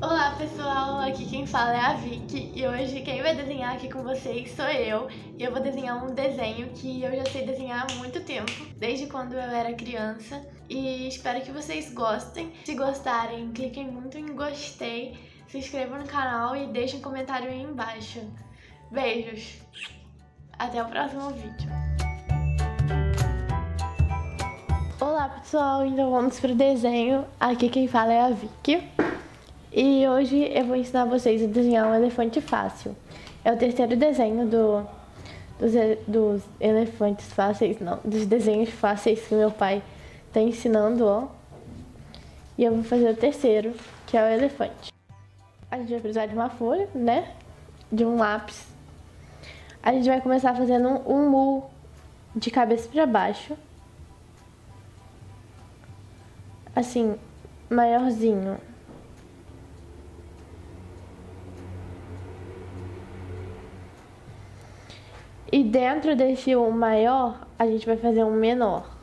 Olá pessoal, aqui quem fala é a Vicky e hoje quem vai desenhar aqui com vocês sou eu e eu vou desenhar um desenho que eu já sei desenhar há muito tempo, desde quando eu era criança e espero que vocês gostem. Se gostarem, cliquem muito em gostei, se inscrevam no canal e deixem um comentário aí embaixo. Beijos! Até o próximo vídeo! Olá pessoal, então vamos pro desenho. Aqui quem fala é a Vicky. E hoje eu vou ensinar vocês a desenhar um elefante fácil. É o terceiro desenho do, dos, dos elefantes fáceis, não, dos desenhos fáceis que meu pai tá ensinando, ó. E eu vou fazer o terceiro, que é o elefante. A gente vai precisar de uma folha, né? De um lápis. A gente vai começar fazendo um, um mu de cabeça para baixo. Assim, maiorzinho. E dentro desse um maior, a gente vai fazer um menor.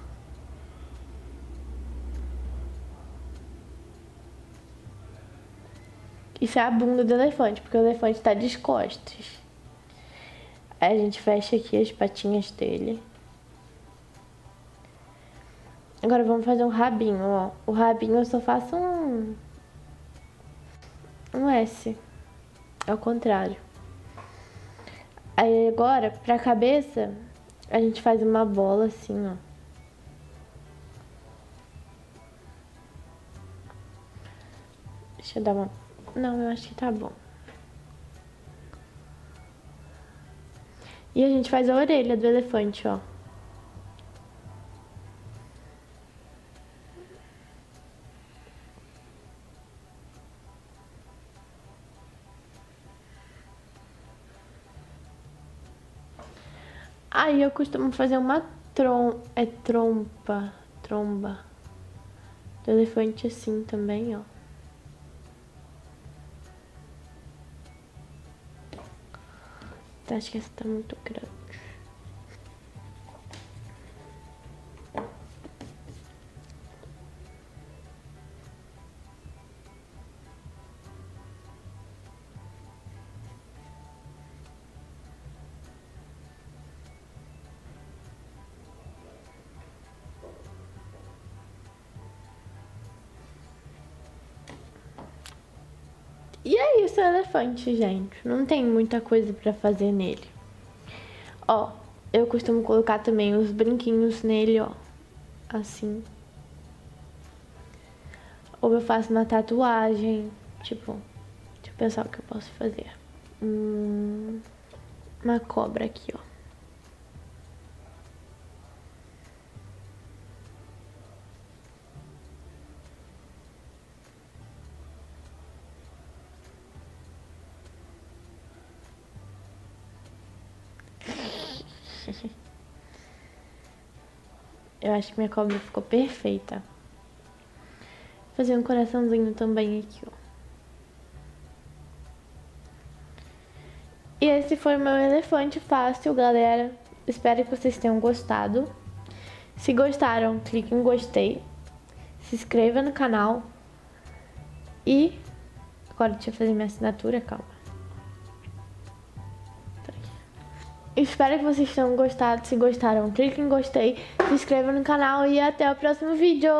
Isso é a bunda do elefante, porque o elefante está de costas. Aí a gente fecha aqui as patinhas dele. Agora vamos fazer um rabinho, ó. O rabinho eu só faço um... Um S. Ao contrário. Aí agora, pra cabeça, a gente faz uma bola assim, ó. Deixa eu dar uma... Não, eu acho que tá bom. E a gente faz a orelha do elefante, ó. Aí eu costumo fazer uma trom... é trompa, tromba do elefante assim também, ó. Acho que essa tá muito grande. E é isso, o elefante, gente. Não tem muita coisa pra fazer nele. Ó, eu costumo colocar também os brinquinhos nele, ó. Assim. Ou eu faço uma tatuagem. Tipo, deixa eu pensar o que eu posso fazer. Hum, uma cobra aqui, ó. Eu acho que minha cobra ficou perfeita. Vou fazer um coraçãozinho também aqui, ó. E esse foi meu elefante fácil, galera. Espero que vocês tenham gostado. Se gostaram, clique em gostei. Se inscreva no canal. E... Agora deixa eu fazer minha assinatura, calma. Espero que vocês tenham gostado. Se gostaram, clique em gostei, se inscreva no canal e até o próximo vídeo.